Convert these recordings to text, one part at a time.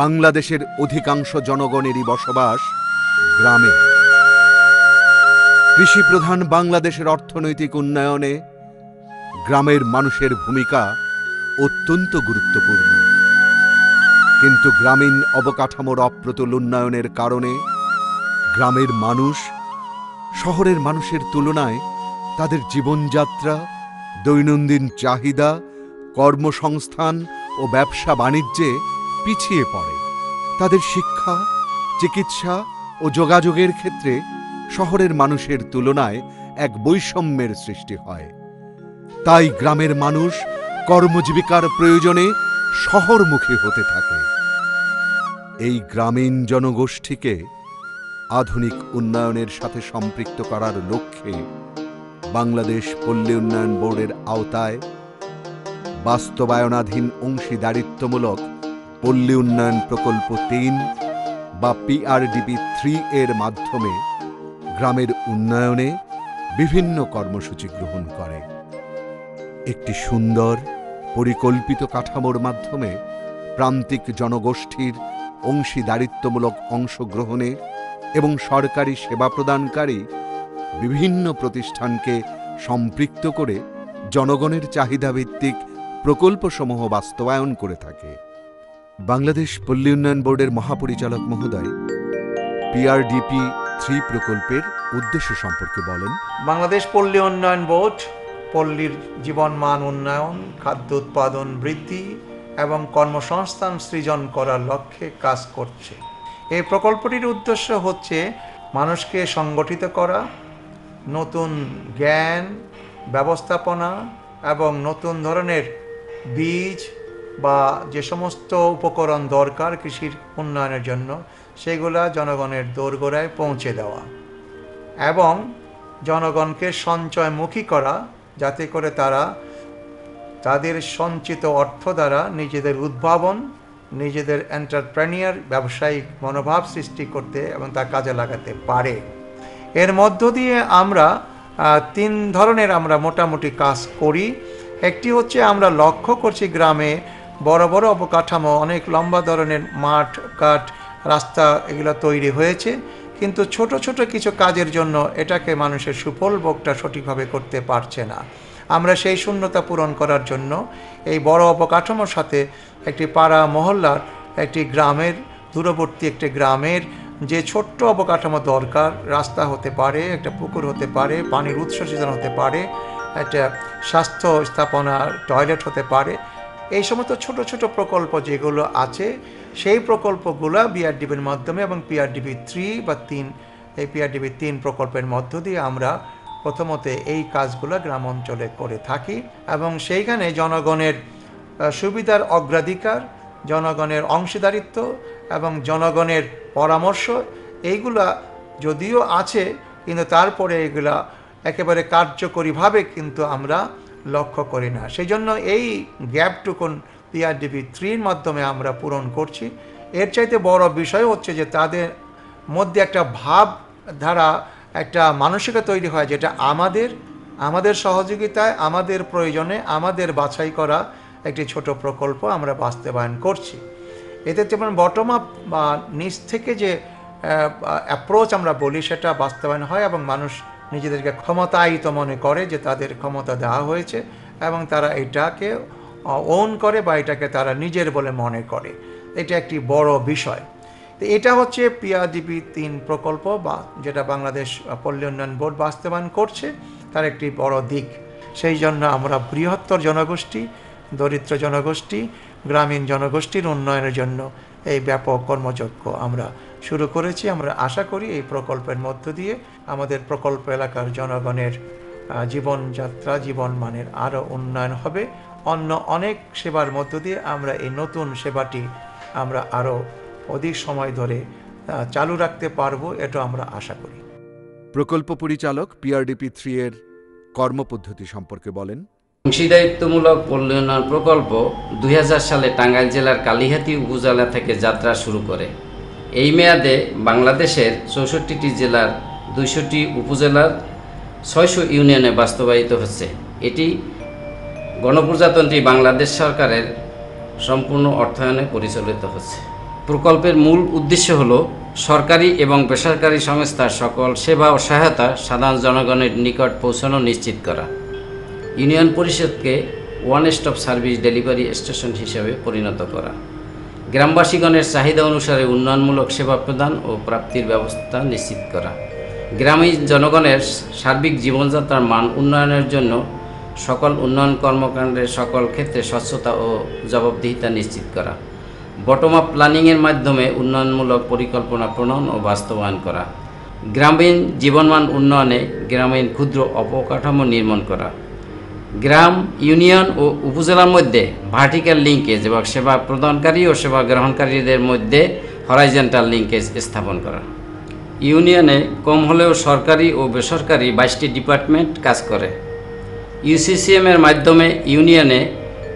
বাংলাদেশের অধিকাংশ জনগণেরই বসবাস গ্রামে। কৃষিপ্রধান বাংলাদেশের অর্থনৈতিক উন্নয়নে গ্রামের মানুষের ভূমিকা অত্যন্ত গুরুত্বপূর্ণ। কিন্তু গ্রামীণ অবকাঠামোর অপ্রতুল উন্নয়নের কারণে গ্রামের মানুষ শহরের মানুষের তুলনায় তাদের জীবনযাত্রা, দৈনন্দিন চাহিদা, কর্মসংস্থান ও ব্যবসা বাণিজ্যে পিছিয়ে পড়ে। তাদের শিক্ষা, চিকিৎসা ও যোগাযোগের ক্ষেত্রে শহরের মানুষের তুলনায় এক বৈষম্যের সৃষ্টি হয়। তাই গ্রামের মানুষ কর্মজীবিকার প্রয়োজনে শহরমুখী হতে থাকে। এই গ্রামীণ জনগোষ্ঠীকে আধুনিক উন্নয়নের সাথে সম্পৃক্ত করার লক্ষ্যে বাংলাদেশ পল্লী উন্নয়ন বোর্ডের আওতায় বাস্তবায়নাধীন অংশীদারিত্বমূলক পল্লী উন্নয়ন প্রকল্প তিন বা পিআরডিপি থ্রি এর মাধ্যমে গ্রামের উন্নয়নে বিভিন্ন কর্মসূচি গ্রহণ করে। একটি সুন্দর, পরিকল্পিত কাঠামোর মাধ্যমে প্রান্তিক জনগোষ্ঠীর অংশীদারিত্বমূলক অংশগ্রহণে এবং সরকারি সেবা প্রদানকারী বিভিন্ন প্রতিষ্ঠানকে সম্পৃক্ত করে জনগণের চাহিদাভিত্তিক প্রকল্পসমূহ বাস্তবায়ন করে থাকে। বাংলাদেশ পল্লী উন্নয়ন বোর্ডের মহাপরিচালক মহোদয়, পিআরডিপি থ্রি প্রকল্পের উদ্দেশ্য সম্পর্কে বলেন, বাংলাদেশ পল্লী উন্নয়ন বোর্ড পল্লীর জীবনমান উন্নয়ন, খাদ্য উৎপাদন বৃদ্ধি এবং কর্মসংস্থান সৃজন করার লক্ষ্যে কাজ করছে। এই প্রকল্পটির উদ্দেশ্য হচ্ছে মানুষকে সংগঠিত করা, নতুন জ্ঞান, ব্যবস্থাপনা এবং নতুন ধরনের বীজ বা যে সমস্ত উপকরণ দরকার কৃষির উন্নয়নের জন্য, সেগুলা জনগণের দোরগোড়ায় পৌঁছে দেওয়া এবং জনগণকে সঞ্চয়মুখী করা, যাতে করে তারা তাদের সঞ্চিত অর্থ দ্বারা নিজেদের উদ্ভাবন, নিজেদের এন্টারপ্রেনিয়ার, ব্যবসায়িক মনোভাব সৃষ্টি করতে এবং তা কাজে লাগাতে পারে। এর মধ্য দিয়ে আমরা তিন ধরনের আমরা মোটামুটি কাজ করি। একটি হচ্ছে আমরা লক্ষ্য করছি গ্রামে বড় বড় অবকাঠামো, অনেক লম্বা ধরনের মাঠ, কাঠ, রাস্তা এগুলো তৈরি হয়েছে। কিন্তু ছোট ছোট কিছু কাজের জন্য এটাকে মানুষের সুফল ভোগটা সঠিকভাবে করতে পারছে না। আমরা সেই শূন্যতা পূরণ করার জন্য এই বড় অবকাঠামোর সাথে একটি পাড়া মহল্লার একটি গ্রামের, দূরবর্তী একটি গ্রামের যে ছোট্ট অবকাঠামো দরকার, রাস্তা হতে পারে, একটা পুকুর হতে পারে, পানির উৎস সেচন হতে পারে, একটা স্বাস্থ্য স্থাপনা, টয়লেট হতে পারে এই সমস্ত ছোট ছোট প্রকল্প যেগুলো আছে, সেই প্রকল্পগুলো বিআরডিবির মাধ্যমে এবং পিআরডিবি থ্রি বা তিন, এই পিআরডিবি তিন প্রকল্পের মধ্য দিয়ে আমরা প্রথমত এই কাজগুলো গ্রাম অঞ্চলে করে থাকি এবং সেইখানে জনগণের সুবিধার অগ্রাধিকার, জনগণের অংশীদারিত্ব এবং জনগণের পরামর্শ, এইগুলা যদিও আছে, কিন্তু তারপরে এগুলা একেবারে কার্যকরীভাবে কিন্তু আমরা লক্ষ্য করি না। সেই জন্য এই গ্যাপটুকুন পিআরডিবি থ্রির মাধ্যমে আমরা পূরণ করছি। এর চাইতে বড় বিষয় হচ্ছে যে তাদের মধ্যে একটা ভাব ধারা, একটা মানসিকতা তৈরি হয় যেটা আমাদের আমাদের সহযোগিতায়, আমাদের প্রয়োজনে, আমাদের বাছাই করা একটি ছোট প্রকল্প আমরা বাস্তবায়ন করছি। এতে যেমন বটম আপ বা নিচ থেকে যে অ্যাপ্রোচ আমরা বলি সেটা বাস্তবায়ন হয় এবং মানুষ নিজেদেরকে ক্ষমতায়িত মনে করে যে তাদের ক্ষমতা দেওয়া হয়েছে এবং তারা এটাকে ওন করে বা এটাকে তারা নিজের বলে মনে করে। এটা একটি বড় বিষয়। তো এটা হচ্ছে পিআরডিপি তিন প্রকল্প বা যেটা বাংলাদেশ পল্লী উন্নয়ন বোর্ড বাস্তবায়ন করছে, তার একটি বড় দিক। সেই জন্য আমরা বৃহত্তর জনগোষ্ঠী, দরিদ্র জনগোষ্ঠী, গ্রামীণ জনগোষ্ঠীর উন্নয়নের জন্য এই ব্যাপক কর্মযজ্ঞ আমরা শুরু করেছি। আমরা আশা করি এই প্রকল্পের মধ্য দিয়ে আমাদের প্রকল্প এলাকার জনগণের জীবনযাত্রা জীবনমানের আরও উন্নয়ন হবে। অন্য অনেক সেবার মধ্য দিয়ে আমরা এই নতুন সেবাটি আমরা আরও অধিক সময় ধরে চালু রাখতে পারব এটা আমরা আশা করি। প্রকল্প পরিচালক পিআরডিপি থ্রি এর কর্মপদ্ধতি সম্পর্কে বলেন অংশীদারিত্বমূলক উন্নয়ন প্রকল্প দুই হাজার সালে টাঙ্গাইল জেলার কালিহাতি উপজেলা থেকে যাত্রা শুরু করে। এই মেয়াদে বাংলাদেশের চৌষট্টিটি জেলার দুইশোটি উপজেলার ছয়শো ইউনিয়নে বাস্তবায়িত হচ্ছে। এটি গণপ্রজাতন্ত্রী বাংলাদেশ সরকারের সম্পূর্ণ অর্থায়নে পরিচালিত হচ্ছে। প্রকল্পের মূল উদ্দেশ্য হল সরকারি এবং বেসরকারি সংস্থার সকল সেবা ও সহায়তা সাধারণ জনগণের নিকট পৌঁছানো নিশ্চিত করা। Union পরিষদকে one stop service delivery station হিসেবে পরিণত করা। গ্রামবাসীগণের চাহিদা অনুসারে উন্নয়নমূলক সেবা প্রদান ও প্রাপ্তির ব্যবস্থা নিশ্চিত করা। গ্রামীণ জনগণের সার্বিক জীবনযাত্রার মান উন্নয়নের জন্য সকল উন্নয়ন কর্মকাণ্ডের সকল ক্ষেত্রে স্বচ্ছতা ও জবাবদিহিতা নিশ্চিত করা। বটম আপ প্ল্যানিংয়ের মাধ্যমে উন্নয়নমূলক পরিকল্পনা প্রণয়ন ও বাস্তবায়ন করা। গ্রামীণ জীবনমান উন্নয়নে গ্রামীণ ক্ষুদ্র অবকাঠামো নির্মাণ করা। গ্রাম, ইউনিয়ন ও উপজেলার মধ্যে ভার্টিক্যাল লিঙ্কেজ এবং সেবা প্রদানকারী ও সেবা গ্রহণকারীদের মধ্যে হরাইজেন্টাল লিঙ্কেজ স্থাপন করা। ইউনিয়নে কম হলেও সরকারি ও বেসরকারি বাইশটি ডিপার্টমেন্ট কাজ করে। ইউসিসিএমের মাধ্যমে ইউনিয়নে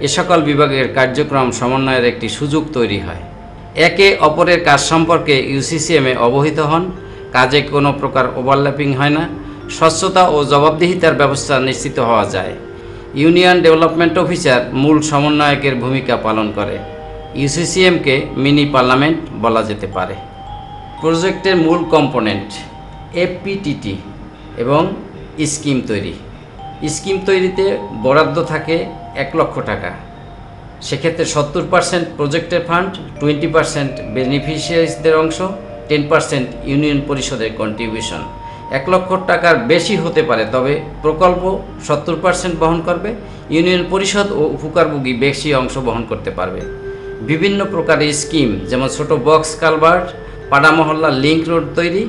এ সকল বিভাগের কার্যক্রম সমন্বয়ের একটি সুযোগ তৈরি হয়। একে অপরের কাজ সম্পর্কে ইউসিসিএমে অবহিত হন, কাজে কোনো প্রকার ওভারল্যাপিং হয় না, স্বচ্ছতা ও জবাবদিহিতার ব্যবস্থা নিশ্চিত হওয়া যায়। ইউনিয়ন ডেভেলপমেন্ট অফিসার মূল সমন্বয়কের ভূমিকা পালন করে। ইউসিসিএমকে মিনি পার্লামেন্ট বলা যেতে পারে। প্রজেক্টের মূল কম্পোনেন্ট এপিটিটি এবং স্কিম তৈরি। স্কিম তৈরিতে বরাদ্দ থাকে এক লক্ষ টাকা। সেক্ষেত্রে সত্তর পার্সেন্ট প্রজেক্টের ফান্ড, টোয়েন্টি পার্সেন্ট বেনিফিশিয়ারিসদের অংশ, টেন পার্সেন্ট ইউনিয়ন পরিষদের কন্ট্রিবিউশন এক লক্ষ টাকার বেশি হতে পারে তবে প্রকল্প সত্তর পার্সেন্ট বহন করবে ইউনিয়ন পরিষদ ও উপকারভোগী বেশি অংশ বহন করতে পারবে। বিভিন্ন প্রকারের স্কিম যেমন ছোট বক্স কালভার্ট পাড়া মহল্লা লিঙ্ক রোড তৈরি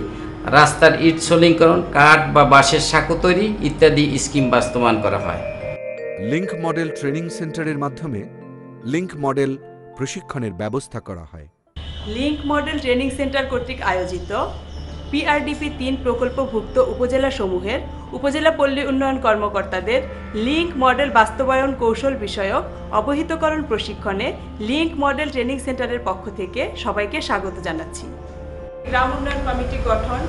রাস্তার ইট সলিংকরণ কাঠ বা বাঁশের সাঁকো তৈরি ইত্যাদি স্কিম বাস্তবায়ন করা হয়। লিঙ্ক মডেল ট্রেনিং সেন্টারের মাধ্যমে লিঙ্ক মডেল প্রশিক্ষণের ব্যবস্থা করা হয়। লিঙ্ক মডেল ট্রেনিং সেন্টার কর্তৃক আয়োজিত পিআরডিপি তিন প্রকল্পভুক্ত উপজেলা সমূহের উপজেলা পল্লী উন্নয়ন কর্মকর্তাদের লিঙ্ক মডেল বাস্তবায়ন কৌশল বিষয়ক অবহিতকরণ প্রশিক্ষণে লিঙ্ক মডেল ট্রেনিং সেন্টারের পক্ষ থেকে সবাইকে স্বাগত জানাচ্ছি। গ্রাম উন্নয়ন কমিটি গঠন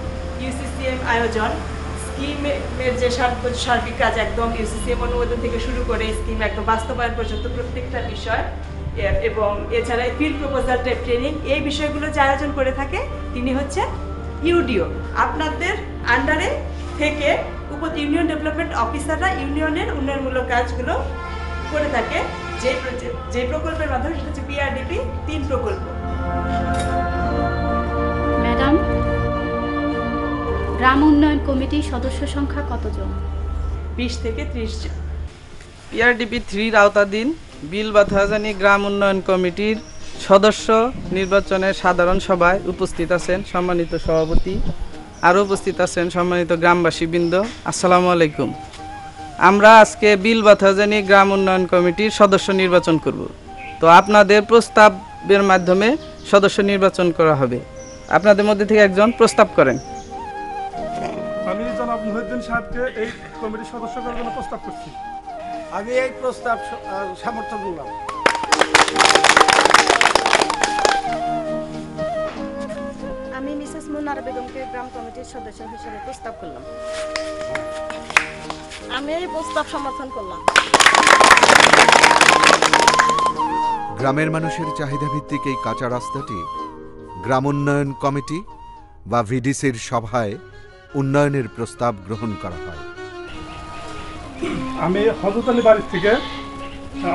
ইউসিসিএম আয়োজন স্কিমের যে সার্ব- সার্বিক কাজ একদম ইউসিসিএম অনুমোদন থেকে শুরু করে স্কিম একদম বাস্তবায়ন পর্যন্ত প্রত্যেকটা বিষয় এবং এছাড়া ফিল্ড প্রপোজাল ট্রেনিং এই বিষয়গুলো যে আয়োজন করে থাকে, তিনি হচ্ছে ইউডিও। আপনাদের আন্ডারে থেকে উপ ইউনিয়ন ডেভেলপমেন্ট অফিসাররা ইউনিয়নের উন্নয়নমূলক কাজগুলো করে থাকে। যে যে প্রকল্পের মাধ্যমে সেটা হচ্ছে পিআরডিপি তিন প্রকল্প। ম্যাডাম গ্রাম উন্নয়ন কমিটির সদস্য সংখ্যা কতজন? বিশ থেকে ত্রিশ জন। পিআরডিপি থ্রির আওতাধীন বিল বাথাজানি গ্রাম উন্নয়ন কমিটির সদস্য নির্বাচনে সাধারণ সভায় উপস্থিত আছেন সম্মানিত সভাপতি। আরও উপস্থিত আছেন সম্মানিত গ্রামবাসীবৃন্দ আসসালামু আলাইকুম। আমরা আজকে বিল বাথাজানি গ্রাম উন্নয়ন কমিটির সদস্য নির্বাচন করব। তো আপনাদের প্রস্তাবের মাধ্যমে সদস্য নির্বাচন করা হবে। আপনাদের মধ্যে থেকে একজন প্রস্তাব করেন। আমি জনাব মুহিউদ্দিন সাহেবকে এই কমিটির সদস্য করার জন্য প্রস্তাব করছি। আমি এই প্রস্তাব সমর্থন করলাম মিসেস বেগমকে গ্রাম কমিটির সদস্য হিসেবে প্রস্তাব করলাম। আমি এই প্রস্তাব সমর্থন করলাম। গ্রামের মানুষের চাহিদা ভিত্তিক এই কাঁচা রাস্তাটি গ্রামোন্নয়ন কমিটি বা ভিডিসির সভায় উন্নয়নের প্রস্তাব গ্রহণ করা হয়। আমি হজরত আলী বাড়ির থেকে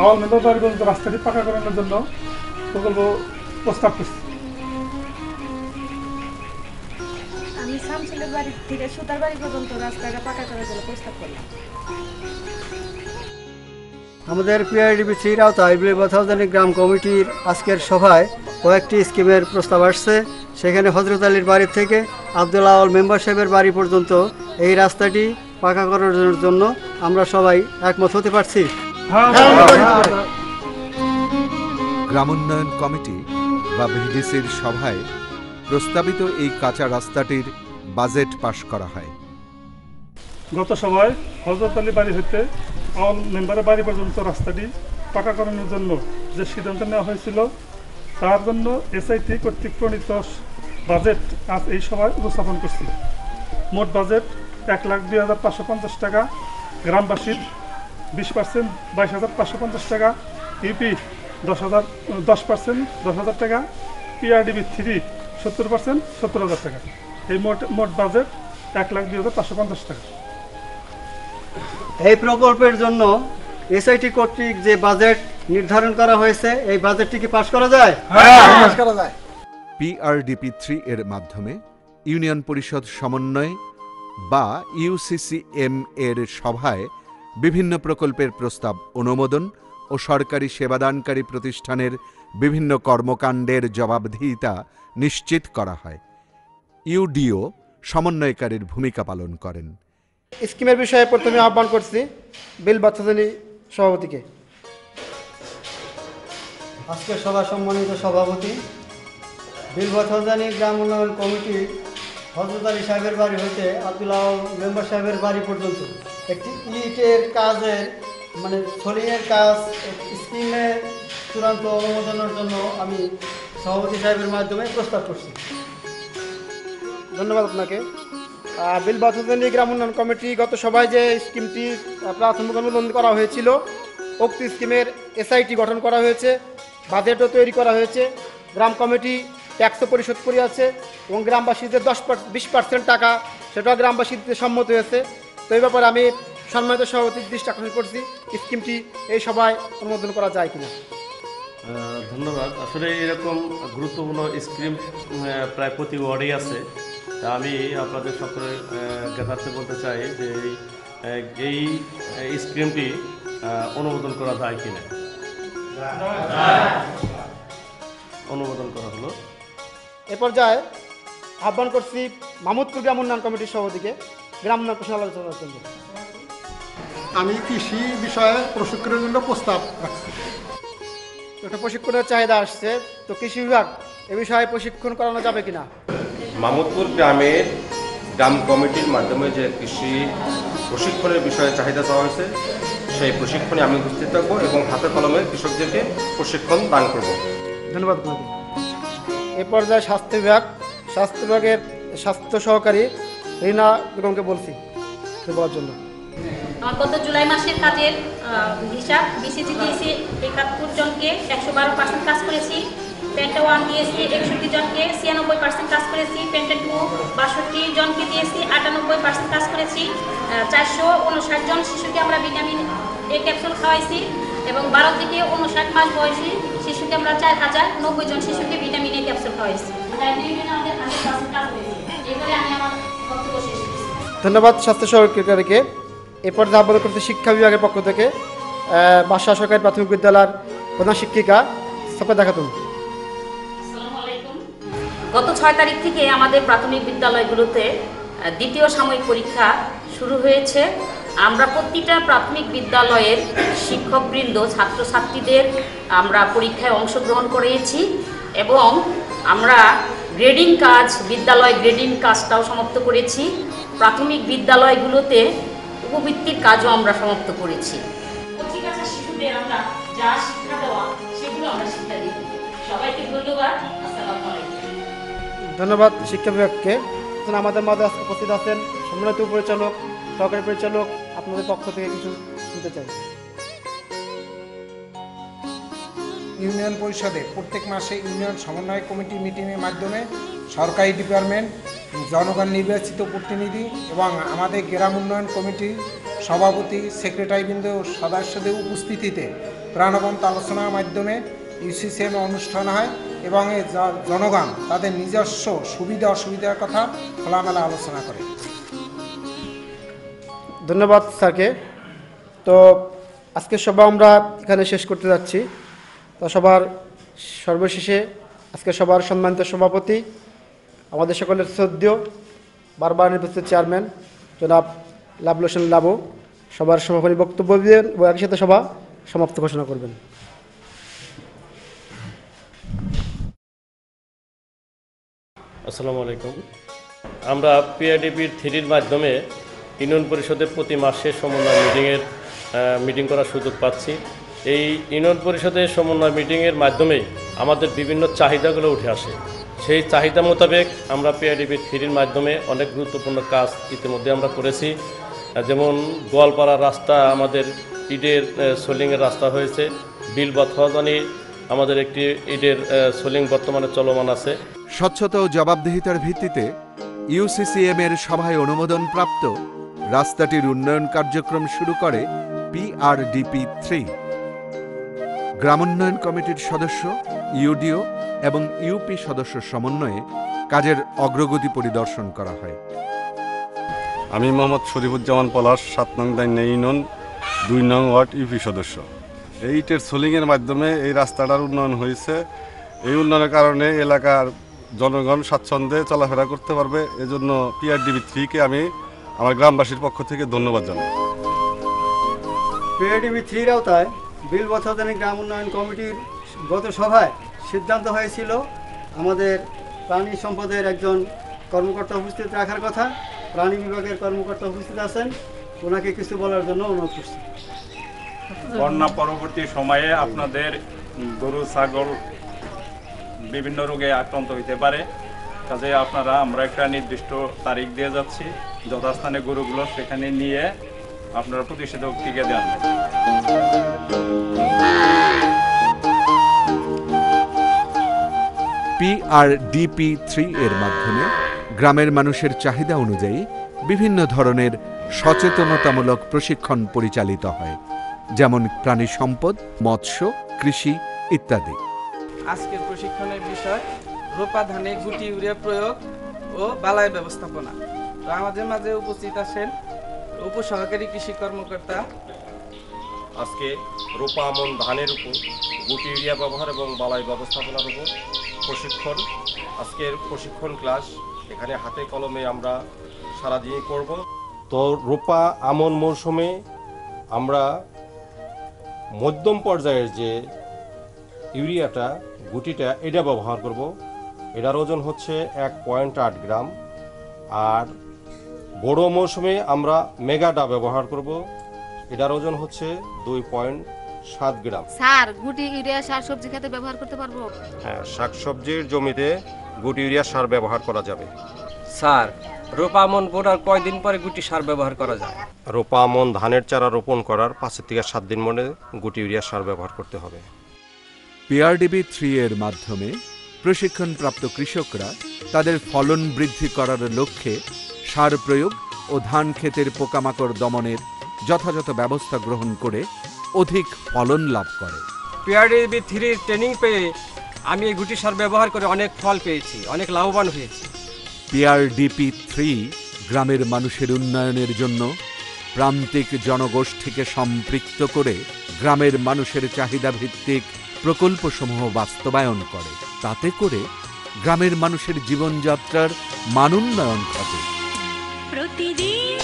আওয়াল পর্যন্ত রাস্তাটি পাকা করানোর জন্য প্রকল্প প্রস্তাব করছি। শামসুলের বাড়ি থেকে সুতার বাড়ি পর্যন্ত রাস্তাটা পাকা করার জন্য প্রস্তাব করলাম। আমাদের পিআইডিবি থ্রির আওতায় বিলেবাথাউজানি গ্রাম কমিটির আজকের সভায় কয়েকটি স্কিমের প্রস্তাব আসছে। সেখানে হজরত আলীর বাড়ি থেকে আব্দুল আওয়াল মেম্বার সাহেবের বাড়ি পর্যন্ত এই রাস্তাটি পাকা করার জন্য আমরা সবাই একমত হতে পারছি। গ্রামোন্নয়ন কমিটি বা ভিডিসির সভায় প্রস্তাবিত এই কাঁচা রাস্তাটির বাজেট পাশ করা হয়। গত সময় হজরত আলী বাড়ি হইতে আওয়াল মেম্বারের বাড়ি পর্যন্ত রাস্তাটি পাকা করানোর জন্য যে সিদ্ধান্ত নেওয়া হয়েছিল, তার জন্য এসআইটি কর্তৃক প্রণীত বাজেট আজ এই সভায় উপস্থাপন করছি। মোট বাজেট এক লাখ দুই হাজার পাঁচশো পঞ্চাশ টাকা, গ্রামবাসীর বিশ পার্সেন্ট বাইশ হাজার পাঁচশো পঞ্চাশ টাকা, ইউপি দশ হাজার, দশ পার্সেন্ট দশ হাজার টাকা পিআরডিবি থ্রি সত্তর পার্সেন্ট সত্তর হাজার টাকা। এই মোট মোট বাজেট এক লাখ দুই হাজার পাঁচশো পঞ্চাশ টাকা। এই প্রকল্পের জন্য এসআইটি কর্তৃক যে বাজেট নির্ধারণ করা হয়েছে এই বাজেটটি কি পাশ করা যায়? পাশ করা যায়। পিআরডিপি থ্রি এর মাধ্যমে ইউনিয়ন পরিষদ সমন্বয় বা ইউসিসিএম এর সভায় বিভিন্ন প্রকল্পের প্রস্তাব অনুমোদন ও সরকারি সেবাদানকারী প্রতিষ্ঠানের বিভিন্ন কর্মকাণ্ডের জবাবদিহিতা নিশ্চিত করা হয়। ইউডিও সমন্বয়কারীর ভূমিকা পালন করেন। স্কিমের বিষয়ে প্রথমে আহ্বান করছি বিল বাচ্চাদানি সভাপতিকে। আজকের সভা সম্মানিত সভাপতি বিল বিলবথাজানি গ্রাম উন্নয়ন কমিটি হজরত আলী সাহেবের বাড়ি হইতে আব্দুল্লাহ মেম্বার সাহেবের বাড়ি পর্যন্ত। একটি ইটের কাজের মানে সোলিংয়ের কাজ স্কিমের চূড়ান্ত অনুমোদনের জন্য আমি সভাপতি সাহেবের মাধ্যমে প্রস্তাব করছি। ধন্যবাদ আপনাকে। বিল বাচ্চাদানি গ্রাম উন্নয়ন কমিটি গত সভায় যে স্কিমটি প্রাথমিক অনুমোদন করা হয়েছিল, উক্ত স্কিমের এসআইটি গঠন করা হয়েছে, বাজেটও তৈরি করা হয়েছে, গ্রাম কমিটি ট্যাক্সও পরিশোধ করে আছে এবং গ্রামবাসীদের দশ বিশ পার্সেন্ট টাকা সেটাও গ্রামবাসীদের সম্মত হয়েছে। তো এই ব্যাপারে আমি সম্মানিত সভাপতির দৃষ্টি আকর্ষণ করছি, স্কিমটি এই সভায় অনুমোদন করা যায় কিনা। ধন্যবাদ। আসলে এরকম গুরুত্বপূর্ণ স্কিম প্রায় প্রতি ওয়ার্ডেই আছে। তা আমি আপনাদের সকলের জ্ঞাতার্থে বলতে চাই যে এই, স্কিমটি অনুমোদন করা যায় কিনা? অনুমোদন করা হলো। এ পর্যায়ে আহ্বান করছি মামুদপুর গ্রাম উন্নয়ন কমিটির সভাপতিকে। গ্রাম উন্নয়ন প্রশ্ন আলোচনার জন্য আমি কৃষি বিষয়ে প্রশিক্ষণের জন্য প্রস্তাব রাখছি। একটা প্রশিক্ষণের চাহিদা আসছে। তো কৃষি বিভাগ এ বিষয়ে প্রশিক্ষণ করানো যাবে কিনা? মামুদপুর গ্রামের গ্রাম কমিটির মাধ্যমে যে কৃষি প্রশিক্ষণের বিষয়ে চাহিদা চাওয়া হয়েছে সেই প্রশিক্ষণে আমি উপস্থিত থাকব এবং হাতে কলমে কৃষকদেরকে প্রশিক্ষণ দান করব। ধন্যবাদ এ পর্যায়ে স্বাস্থ্য বিভাগ স্বাস্থ্য বিভাগের স্বাস্থ্য সহকারী রিনা বেগমকে বলছি বলার জন্য। গত জুলাই মাসের কাজের হিসাব বিসিজি দিয়েছি একাত্তর জনকে একশো বারো পার্সেন্ট কাজ করেছি। পেন্টা ওয়ান দিয়েছি একষট্টি জনকে ছিয়ানব্বই পার্সেন্ট কাজ করেছি। পেন্টা টু বাষট্টি জনকে দিয়েছি আটানব্বই পার্সেন্ট কাজ করেছি। চারশো উনষাট জন শিশুকে আমরা ভিটামিন এ ক্যাপসুল খাওয়াইছি এবং বারো থেকে উনষাট মাস বয়সী শিশুকে আমরা চার হাজার নব্বই জন শিশুকে ভিটামিন এ ক্যাপসুল খাওয়াইছি। করছি। ধন্যবাদ স্বাস্থ্য সহকারীকে এ পর্যায়ে আহ্বান করতে শিক্ষা বিভাগের পক্ষ থেকে বাসা সরকারি প্রাথমিক বিদ্যালয়ের প্রধান শিক্ষিকা সফেদা খাতুন গত ছয় তারিখ থেকে আমাদের প্রাথমিক বিদ্যালয়গুলোতে দ্বিতীয় সাময়িক পরীক্ষা শুরু হয়েছে। আমরা প্রতিটা প্রাথমিক বিদ্যালয়ের শিক্ষকবৃন্দ, ছাত্রছাত্রীদের আমরা পরীক্ষায় অংশগ্রহণ করেছি এবং আমরা গ্রেডিং কাজ, বিদ্যালয় গ্রেডিং কাজটাও সমাপ্ত করেছি। প্রাথমিক বিদ্যালয়গুলোতে উপবৃত্তির কাজও আমরা সমাপ্ত করেছি। শিশুদের আমরা যা শিক্ষা দেওয়া, সেগুলো আমরা শিক্ষা দিই। সবাইকে ধন্যবাদ। ধন্যবাদ শিক্ষা বিভাগকে আমাদের মাঝে উপস্থিত আছেন সম্মানিত পরিচালক, সহকারী পরিচালক, আপনাদের পক্ষ থেকে কিছু শুনতে চাই। ইউনিয়ন পরিষদে প্রত্যেক মাসে ইউনিয়ন সমন্বয় কমিটি মিটিংয়ের মাধ্যমে সরকারি ডিপার্টমেন্ট, জনগণ নির্বাচিত প্রতিনিধি এবং আমাদের গ্রাম উন্নয়ন কমিটির সভাপতি, সেক্রেটারিবৃন্দ ও সদস্যদের উপস্থিতিতে প্রাণবন্ত আলোচনার মাধ্যমে ইউসিসিএম অনুষ্ঠান হয়। এবং এ জনগণ তাদের নিজস্ব সুবিধা অসুবিধার কথা খোলামেলা আলোচনা করে। ধন্যবাদ, স্যারকে। তো আজকের সভা আমরা এখানে শেষ করতে যাচ্ছি। তো সবার সর্বশেষে আজকে সবার সম্মানিত সভাপতি, আমাদের সকলের শ্রদ্ধেয় বারবার নির্বাচিত চেয়ারম্যান, জনাব লাভলু হোসেন লাবু। সবার সমাপনী বক্তব্য দিবেন একসাথে সভা সমাপ্ত ঘোষণা করবেন। আসসালামু আলাইকুম। আমরা পিআইডিপির থ্রির মাধ্যমে ইউনিয়ন পরিষদের প্রতি মাসে সমন্বয় মিটিংয়ের মিটিং করার সুযোগ পাচ্ছি। এই ইউনিয়ন পরিষদের সমন্বয় মিটিংয়ের মাধ্যমে আমাদের বিভিন্ন চাহিদাগুলো উঠে আসে। সেই চাহিদা মোতাবেক আমরা পিআইডিপি থ্রির মাধ্যমে অনেক গুরুত্বপূর্ণ কাজ ইতিমধ্যে আমরা করেছি। যেমন গোয়ালপাড়া রাস্তা আমাদের ইটের সোলিংয়ের রাস্তা হয়েছে। বিল বা থজানি আমাদের একটি ইটের সোলিং বর্তমানে চলমান আছে। স্বচ্ছতা ও জবাবদিহিতার ভিত্তিতে ইউসিসিএম এর সভায় অনুমোদন প্রাপ্ত রাস্তাটির উন্নয়ন কার্যক্রম শুরু করে পিআরডিপি থ্রি। গ্রামোন্নয়ন কমিটির সদস্য ইউডিও এবং ইউপি সদস্য সমন্বয়ে কাজের অগ্রগতি পরিদর্শন করা হয়। আমি মোহাম্মদ শরীফুজ্জামান পলাশ সাত নং দাইন্যা ইউনিয়ন দুই নং ওয়ার্ড ইউপি সদস্য। এই ইটের সোলিংয়ের মাধ্যমে এই রাস্তাটার উন্নয়ন হয়েছে। এই উন্নয়নের কারণে এলাকার জনগণ স্বাচ্ছন্দ্যে চলাফেরা করতে পারবে। এজন্য পিআরডিবি থ্রিকে আমি আমার গ্রামবাসীর পক্ষ থেকে ধন্যবাদ জানাই। পিআইডিবি থ্রির আওতায় বিল বছরদানি গ্রাম উন্নয়ন কমিটির গত সভায় সিদ্ধান্ত হয়েছিল আমাদের প্রাণী সম্পদের একজন কর্মকর্তা উপস্থিত রাখার কথা। প্রাণী বিভাগের কর্মকর্তা উপস্থিত আছেন। ওনাকে কিছু বলার জন্য অনুরোধ করছি। বন্যা পরবর্তী সময়ে আপনাদের গরু, ছাগল, বিভিন্ন রোগে আক্রান্ত হইতে পারে। কাজে আপনারা, আমরা একটা নির্দিষ্ট তারিখ দিয়ে যাচ্ছি। যথাস্থানে গরুগুলো সেখানে নিয়ে আপনারা প্রতিষেধক টিকে দেন। পিআরডিপি থ্রি এর মাধ্যমে গ্রামের মানুষের চাহিদা অনুযায়ী বিভিন্ন ধরনের সচেতনতামূলক প্রশিক্ষণ পরিচালিত হয়। যেমন প্রাণী সম্পদ মৎস্য কৃষি ইত্যাদি। আজকের প্রশিক্ষণের বিষয় রোপা ধানে গুটি ইউরিয়া প্রয়োগ ও বালাই ব্যবস্থাপনা। তো আমাদের মাঝে উপস্থিত আছেন উপসহকারী কৃষি কর্মকর্তা। আজকে রোপা আমন ধানের উপর গুটি ইউরিয়া ব্যবহার এবং বালাই ব্যবস্থাপনার উপর প্রশিক্ষণ আজকের প্রশিক্ষণ ক্লাস। এখানে হাতে কলমে আমরা সারাদিনই করব। তো রোপা আমন মৌসুমে আমরা মধ্যম পর্যায়ের যে ইউরিয়াটা গুটিটা এটা ব্যবহার করব। এটার ওজন হচ্ছে এক পয়েন্ট আট গ্রাম। আর বড় মৌসুমে আমরা মেগাডা ব্যবহার করব। এটার ওজন হচ্ছে দুই পয়েন্ট সাত গ্রাম। স্যার গুটি ইউরিয়া সার সবজি খেতে ব্যবহার করতে পারব? হ্যাঁ শাকসবজির জমিতে গুটি ইউরিয়া সার ব্যবহার করা যাবে। স্যার রোপামন বোনার কয়দিন পরে গুটি সার ব্যবহার করা যায়? রোপা আমন ধানের চারা রোপণ করার পাঁচের থেকে সাত দিন মনে গুটি ইউরিয়া সার ব্যবহার করতে হবে। পিআরডিবি থ্রি এর মাধ্যমে প্রশিক্ষণপ্রাপ্ত কৃষকরা তাদের ফলন বৃদ্ধি করার লক্ষ্যে সার প্রয়োগ ও ধান ক্ষেতের পোকামাকড় দমনের যথাযথ ব্যবস্থা গ্রহণ করে অধিক ফলন লাভ করে। পিআরডিবি থ্রির ট্রেনিং পেয়ে আমি এই গুটি সার ব্যবহার করে অনেক ফল পেয়েছি অনেক লাভবান হয়েছি। পিআরডিপি থ্রি গ্রামের মানুষের উন্নয়নের জন্য প্রান্তিক জনগোষ্ঠীকে সম্পৃক্ত করে গ্রামের মানুষের চাহিদা ভিত্তিক প্রকল্পসমূহ বাস্তবায়ন করে। তাতে করে গ্রামের মানুষের জীবনযাত্রার মানোন্নয়ন ঘটে। প্রতিদিন